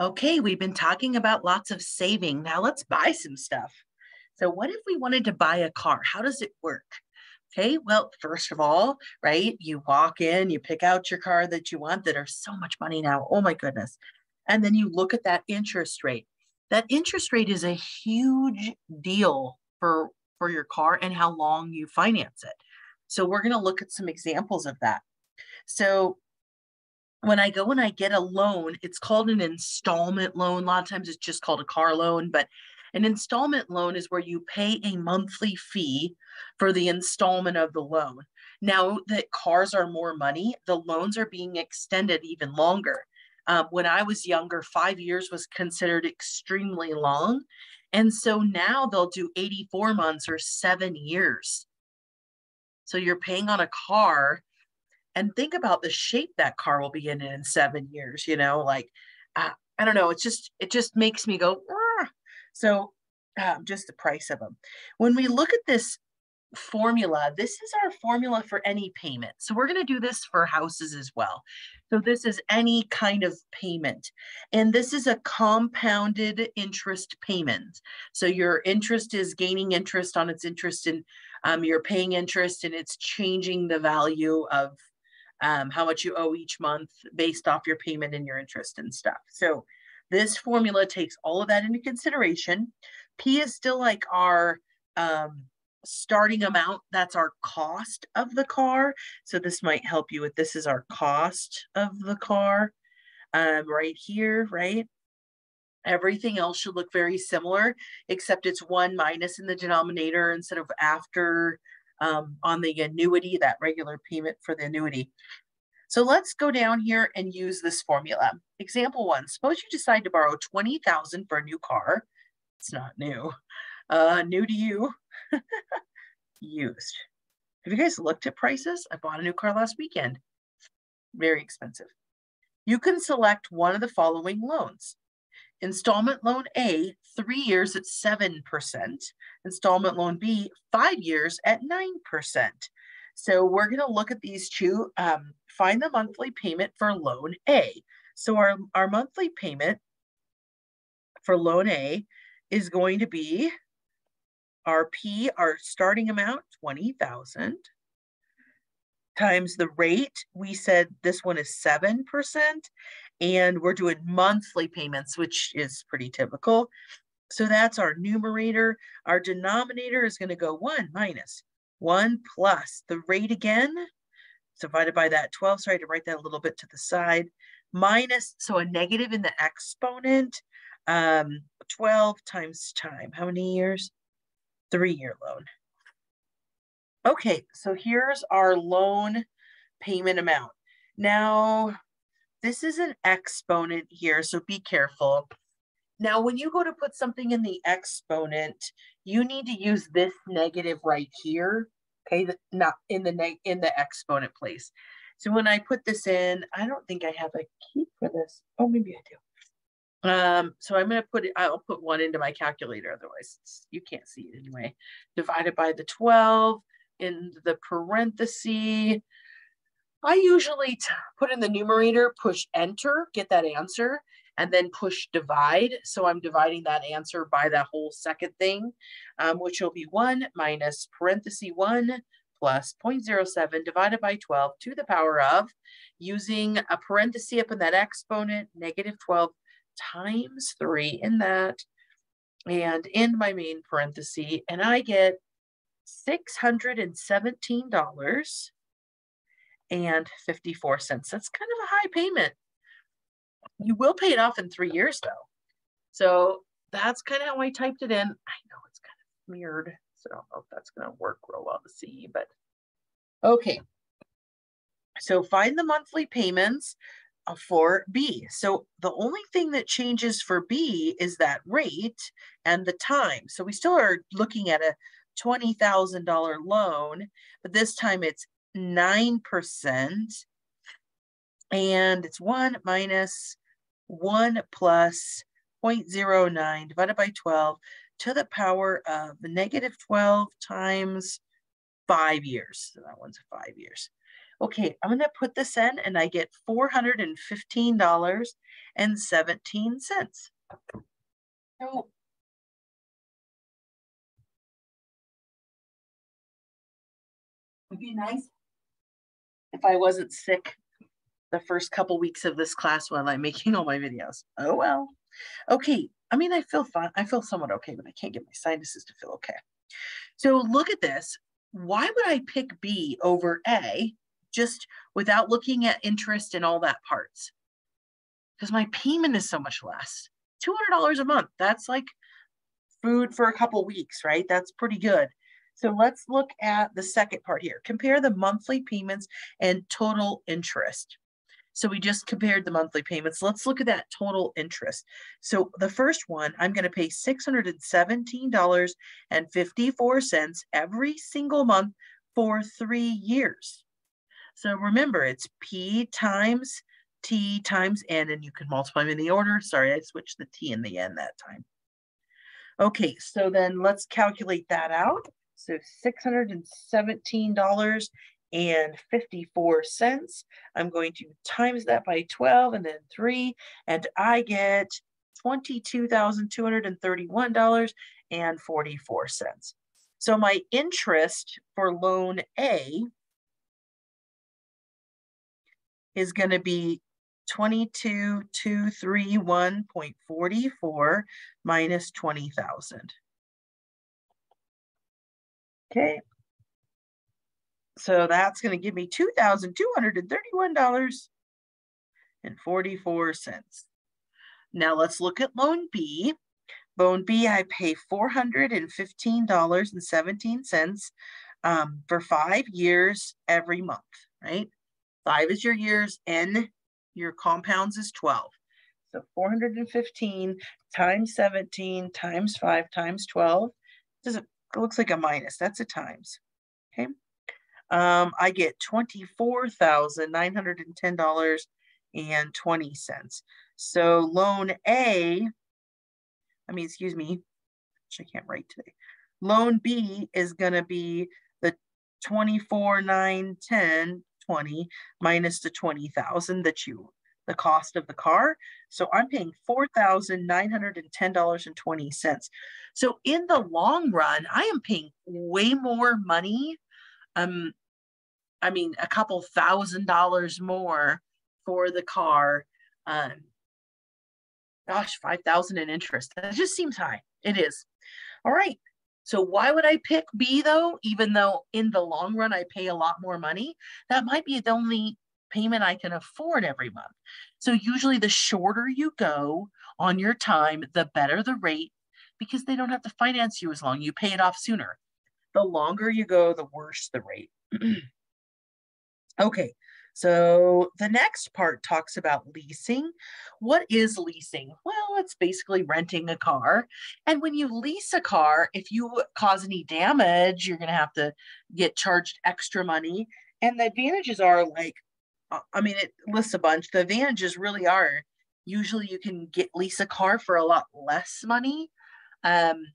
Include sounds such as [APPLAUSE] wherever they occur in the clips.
Okay, we've been talking about lots of saving. Now let's buy some stuff. So, what if we wanted to buy a car? How does it work? Okay, well, first of all, right, you walk in, you pick out your car that you want that are so much money now. Oh my goodness. And then you look at that interest rate. That interest rate is a huge deal for for your car and how long you finance it. So we're going to look at some examples of that. So when I go and I get a loan, it's called an installment loan. A lot of times it's just called a car loan, but an installment loan is where you pay a monthly fee for the installment of the loan. Now that cars are more money, the loans are being extended even longer. Um, when I was younger, five years was considered extremely long. And so now they'll do 84 months or seven years. So you're paying on a car and think about the shape that car will be in in seven years you know like uh, i don't know it's just it just makes me go so um, just the price of them when we look at this formula this is our formula for any payment. So we're going to do this for houses as well. So this is any kind of payment. And this is a compounded interest payment. So your interest is gaining interest on its interest and um, you're paying interest and it's changing the value of um, how much you owe each month based off your payment and your interest and stuff. So this formula takes all of that into consideration. P is still like our um, starting amount. That's our cost of the car. So this might help you with this is our cost of the car um, right here, right? Everything else should look very similar, except it's one minus in the denominator instead of after um, on the annuity, that regular payment for the annuity. So let's go down here and use this formula. Example one, suppose you decide to borrow 20,000 for a new car. It's not new, uh, new to you, [LAUGHS] used. Have you guys looked at prices? I bought a new car last weekend. Very expensive. You can select one of the following loans. Installment loan A, three years at 7%. Installment loan B, five years at 9%. So we're going to look at these two, um, find the monthly payment for loan A. So our, our monthly payment for loan A is going to be our P, our starting amount, 20,000 times the rate. We said this one is 7%, and we're doing monthly payments, which is pretty typical. So that's our numerator. Our denominator is going to go 1 minus 1 plus the rate again, divided by that 12. Sorry to write that a little bit to the side. Minus, so a negative in the exponent, um, 12 times time. How many years? Three-year loan. Okay, so here's our loan payment amount. Now, this is an exponent here, so be careful. Now, when you go to put something in the exponent, you need to use this negative right here, okay, not in the in the exponent place. So when I put this in, I don't think I have a key for this. Oh, maybe I do. Um, so I'm going to put it, I'll put one into my calculator, otherwise you can't see it anyway. Divided by the 12 in the parenthesis. I usually put in the numerator, push enter, get that answer, and then push divide. So I'm dividing that answer by that whole second thing, um, which will be 1 minus parenthesis 1 plus 0.07 divided by 12 to the power of, using a parenthesis up in that exponent, negative 12 times 3 in that, and in my main parenthesis, and I get $617 and 54 cents. That's kind of a high payment. You will pay it off in three years though. So that's kind of how I typed it in. I know it's kind of weird. So I don't know if that's going to work real well to see, but okay. So find the monthly payments uh, for B. So the only thing that changes for B is that rate and the time. So we still are looking at a $20,000 loan, but this time it's 9%. And it's 1 minus 1 plus 0.09 divided by 12 to the power of negative 12 times five years. So that one's five years. Okay, I'm gonna put this in and I get $415.17. So it'd be nice if I wasn't sick the first couple weeks of this class while I'm making all my videos. Oh well. Okay, I mean, I feel fine. I feel somewhat okay, but I can't get my sinuses to feel okay. So look at this. Why would I pick B over A just without looking at interest and all that parts? Because my payment is so much less. $200 a month. That's like food for a couple weeks, right? That's pretty good. So let's look at the second part here. Compare the monthly payments and total interest. So we just compared the monthly payments. Let's look at that total interest. So the first one, I'm going to pay $617.54 every single month for three years. So remember, it's P times T times N, and you can multiply them in the order. Sorry, I switched the T in the N that time. Okay, so then let's calculate that out. So $617 and 54 cents. I'm going to times that by 12 and then three, and I get $22,231 and 44 cents. So my interest for loan A is going to be 22,231.44 minus 20,000. Okay, so that's going to give me $2,231.44. Now let's look at loan B. Loan B, I pay $415.17 um, for five years every month, right? Five is your years, N, your compounds is 12. So 415 times 17 times 5 times 12. Does it, looks like a minus. That's a times. Okay um, I get $24,910.20. So loan A, I mean, excuse me, which I can't write today. Loan B is going to be the 24,910 20 minus the 20,000 that you the cost of the car. So I'm paying $4,910.20. So in the long run, I am paying way more money um, I mean, a couple thousand dollars more for the car. Um, gosh, 5,000 in interest. That just seems high. It is. All right. So why would I pick B though, even though in the long run I pay a lot more money? That might be the only payment I can afford every month. So usually the shorter you go on your time, the better the rate because they don't have to finance you as long. You pay it off sooner. The longer you go, the worse the rate. [CLEARS THROAT] Okay, so the next part talks about leasing. What is leasing? Well, it's basically renting a car. And when you lease a car, if you cause any damage, you're going to have to get charged extra money. And the advantages are like, I mean, it lists a bunch. The advantages really are usually you can get lease a car for a lot less money, um,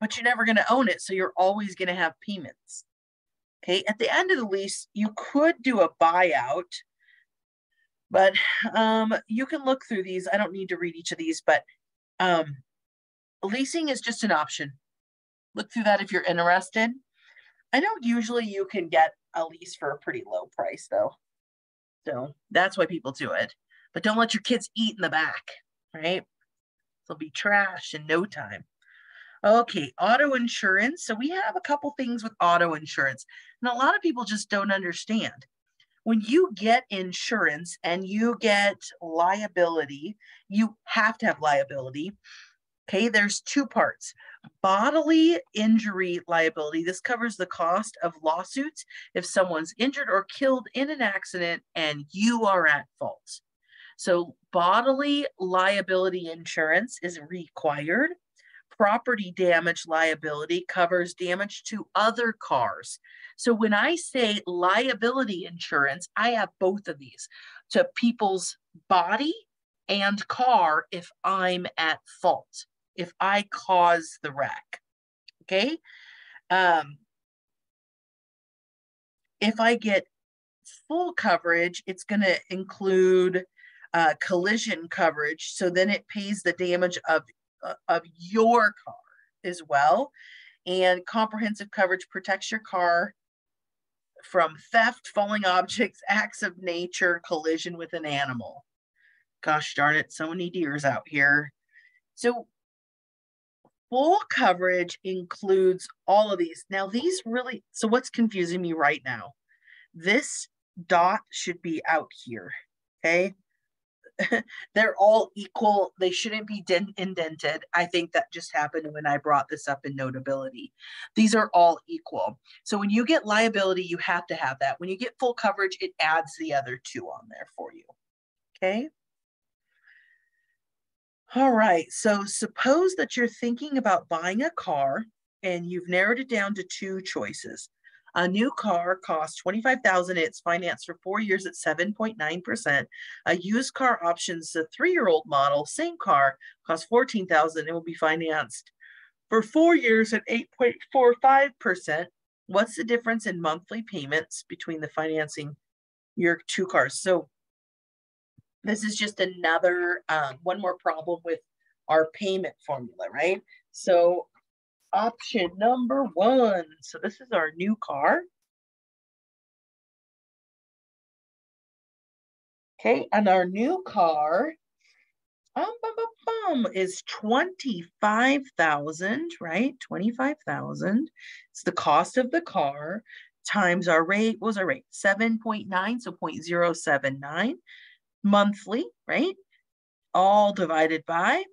but you're never going to own it. So you're always going to have payments. Okay, at the end of the lease, you could do a buyout, but um, you can look through these. I don't need to read each of these, but um, leasing is just an option. Look through that if you're interested. I know usually you can get a lease for a pretty low price though. So that's why people do it. But don't let your kids eat in the back, right? They'll be trash in no time. Okay, auto insurance. So we have a couple things with auto insurance. And a lot of people just don't understand. When you get insurance and you get liability, you have to have liability. Okay, there's two parts. Bodily injury liability. This covers the cost of lawsuits if someone's injured or killed in an accident and you are at fault. So, bodily liability insurance is required property damage liability covers damage to other cars. So when I say liability insurance, I have both of these to people's body and car if I'm at fault, if I cause the wreck. Okay. Um, if I get full coverage, it's going to include uh, collision coverage. So then it pays the damage of, uh, of your car as well. And comprehensive coverage protects your car from theft, falling objects, [LAUGHS] acts of nature, collision with an animal. Gosh darn it, so many deers out here. So full coverage includes all of these. Now these really, so what's confusing me right now? This dot should be out here, okay? [LAUGHS] they're all equal. They shouldn't be indented. I think that just happened when I brought this up in notability. These are all equal. So when you get liability, you have to have that. When you get full coverage, it adds the other two on there for you. Okay. All right. So suppose that you're thinking about buying a car and you've narrowed it down to two choices. A new car costs 25000 It's financed for four years at 7.9%. A used car options a three-year-old model, same car, costs 14000 It will be financed for four years at 8.45%. What's the difference in monthly payments between the financing your two cars? So this is just another um, one more problem with our payment formula, right? So option number one. So this is our new car. Okay, and our new car um, bum, bum, bum, is 25,000, right? 25,000. It's the cost of the car times our rate. What was our rate? 7.9, so 0.079 monthly, right? All divided by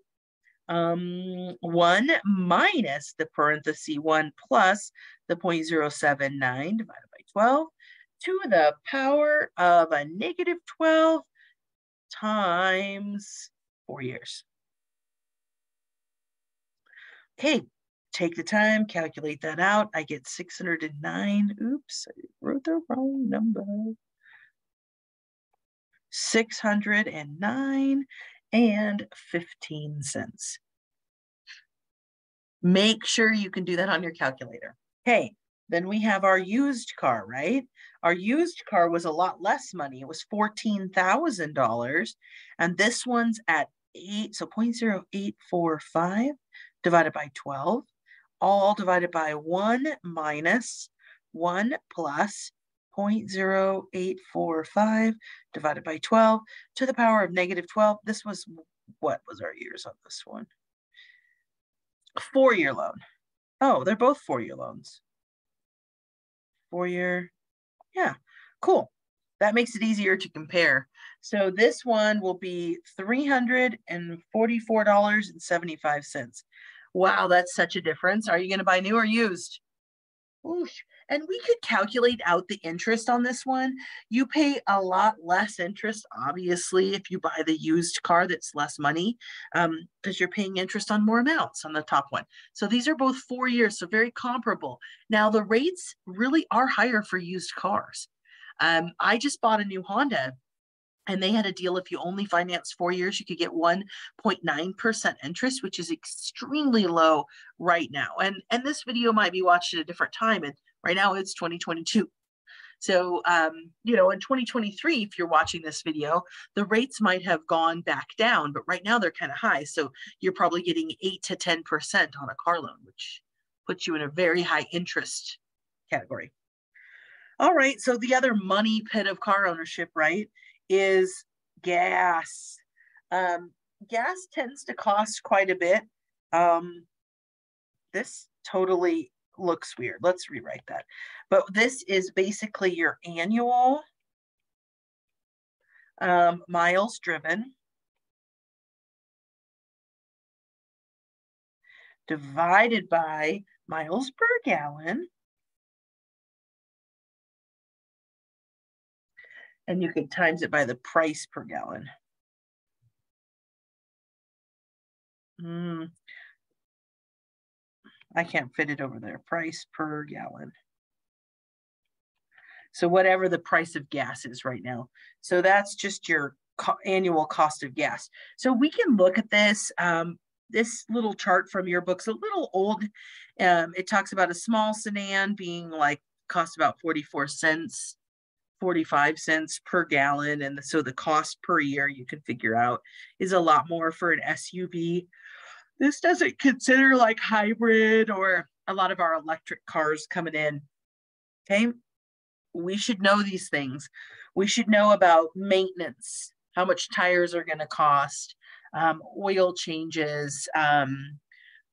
um, 1 minus the parenthesis 1 plus the 0.079 divided by 12 to the power of a negative 12 times 4 years. Okay, take the time, calculate that out. I get 609. Oops, I wrote the wrong number. 609 and 15 cents. Make sure you can do that on your calculator. Okay, then we have our used car, right? Our used car was a lot less money. It was $14,000. And this one's at 8, so 0.0845 divided by 12, all divided by 1 minus 1 plus 0.0845 divided by 12 to the power of negative 12. This was, what was our years on this one? Four-year loan. Oh, they're both four-year loans. Four-year, yeah, cool. That makes it easier to compare. So this one will be $344.75. Wow, that's such a difference. Are you going to buy new or used? Oosh. And we could calculate out the interest on this one. You pay a lot less interest, obviously, if you buy the used car that's less money, because um, you're paying interest on more amounts on the top one. So these are both four years, so very comparable. Now, the rates really are higher for used cars. Um, I just bought a new Honda and they had a deal if you only finance four years, you could get 1.9% interest, which is extremely low right now. And, and this video might be watched at a different time. And right now it's 2022. So, um, you know, in 2023, if you're watching this video, the rates might have gone back down, but right now they're kind of high. So you're probably getting 8 to 10% on a car loan, which puts you in a very high interest category. All right, so the other money pit of car ownership, right, is gas. Um, gas tends to cost quite a bit. Um, this totally looks weird. Let's rewrite that. But this is basically your annual um, miles driven divided by miles per gallon and you could times it by the price per gallon. Mm, I can't fit it over there. Price per gallon. So whatever the price of gas is right now. So that's just your co annual cost of gas. So we can look at this. Um, this little chart from your book's a little old. Um, it talks about a small sedan being like cost about 44 cents 45 cents per gallon. And so the cost per year you can figure out is a lot more for an SUV. This doesn't consider like hybrid or a lot of our electric cars coming in. Okay. We should know these things. We should know about maintenance, how much tires are going to cost, um, oil changes, um,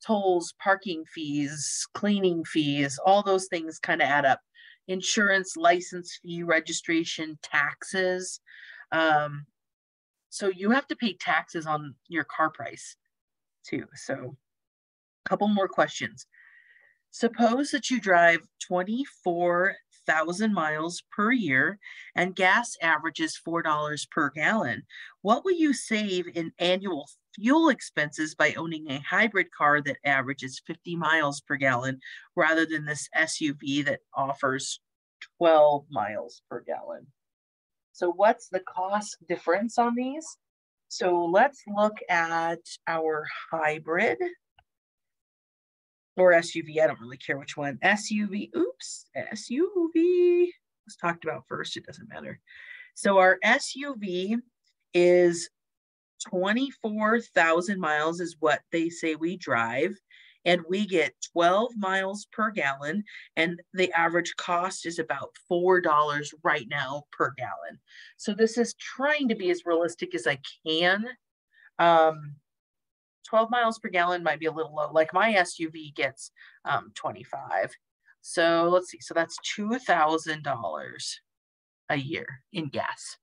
tolls, parking fees, cleaning fees, all those things kind of add up. Insurance, license fee, registration, taxes. Um, so you have to pay taxes on your car price too. So a couple more questions. Suppose that you drive 24,000 miles per year and gas averages $4 per gallon. What will you save in annual fuel expenses by owning a hybrid car that averages 50 miles per gallon rather than this SUV that offers 12 miles per gallon. So what's the cost difference on these? So let's look at our hybrid or SUV. I don't really care which one. SUV, oops, SUV was talked about first. It doesn't matter. So our SUV is 24,000 miles is what they say we drive. And we get 12 miles per gallon. And the average cost is about $4 right now per gallon. So this is trying to be as realistic as I can. Um, 12 miles per gallon might be a little low. Like my SUV gets um, 25. So let's see. So that's $2,000 a year in gas.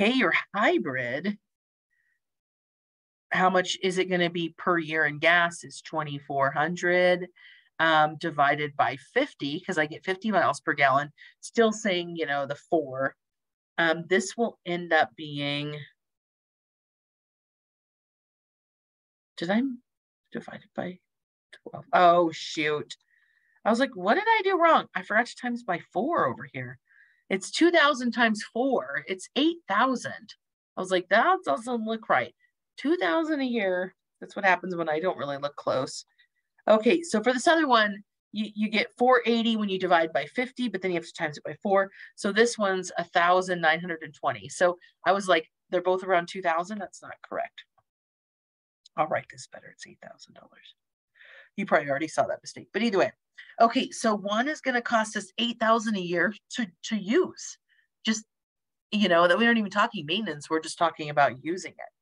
Okay, your hybrid, how much is it going to be per year in gas is 2,400 um, divided by 50 because I get 50 miles per gallon, still saying, you know, the four. Um, this will end up being, did I divide it by 12? Oh, shoot. I was like, what did I do wrong? I forgot to times by four over here. It's 2000 times four. It's 8,000. I was like, that doesn't look right. 2000 a year. That's what happens when I don't really look close. Okay, so for this other one, you, you get 480 when you divide by 50, but then you have to times it by four. So this one's 1,920. So I was like, they're both around 2,000. That's not correct. I'll write this better. It's $8,000. You probably already saw that mistake, but either way, Okay, so one is going to cost us 8000 a year to, to use. Just, you know, that we aren't even talking maintenance, we're just talking about using it.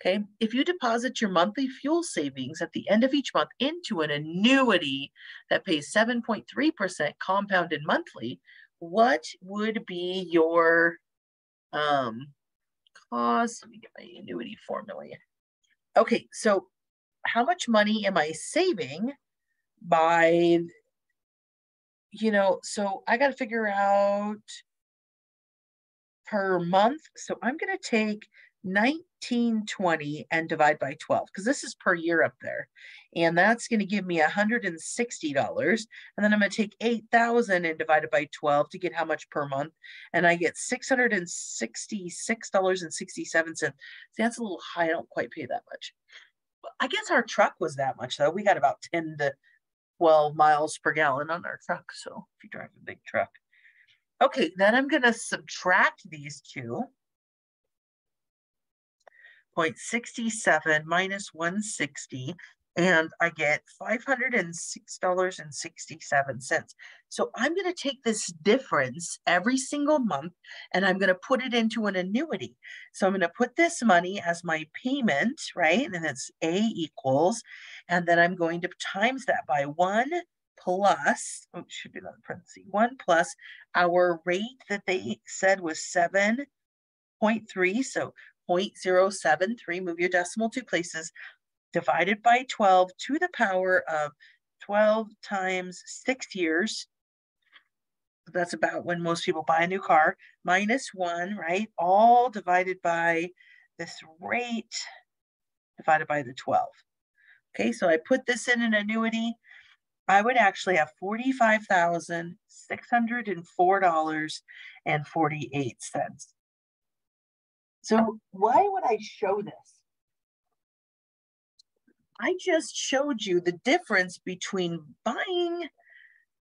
Okay, if you deposit your monthly fuel savings at the end of each month into an annuity that pays 7.3% compounded monthly, what would be your um, cost? Let me get my annuity formula. Okay, so how much money am I saving by you know so i got to figure out per month so i'm going to take 1920 and divide by 12 because this is per year up there and that's going to give me $160 and then i'm going to take 8000 and divide it by 12 to get how much per month and i get $666.67 see that's a little high i don't quite pay that much i guess our truck was that much though we got about 10 to 12 miles per gallon on our truck. So if you drive a big truck. Okay, then I'm going to subtract these two. 0.67 minus 160 and I get $506.67. So I'm going to take this difference every single month and I'm going to put it into an annuity. So I'm going to put this money as my payment, right? And it's A equals, and then I'm going to times that by one plus, oh, should be another parenthesis, one plus our rate that they said was 7.3. So 0.073, move your decimal two places divided by 12 to the power of 12 times six years. That's about when most people buy a new car, minus one, right? All divided by this rate divided by the 12. Okay, so I put this in an annuity. I would actually have $45,604.48. So why would I show this? I just showed you the difference between buying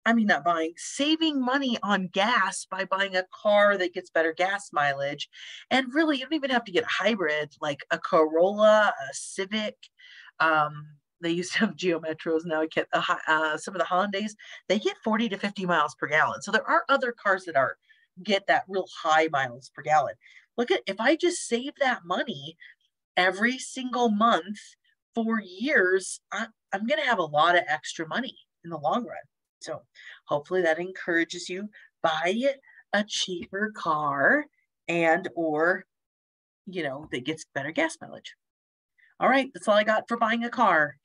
I mean, not buying, saving money on gas by buying a car that gets better gas mileage. And really, you don't even have to get a hybrid like a Corolla, a Civic. Um, they used to have Geo Metros. Now I get uh, some of the Hondas. They get 40 to 50 miles per gallon. So there are other cars that are get that real high miles per gallon. Look at if I just save that money every single month for years, I, I'm going to have a lot of extra money in the long run. So hopefully that encourages you buy a cheaper car and or you know that gets better gas mileage. All right, that's all I got for buying a car.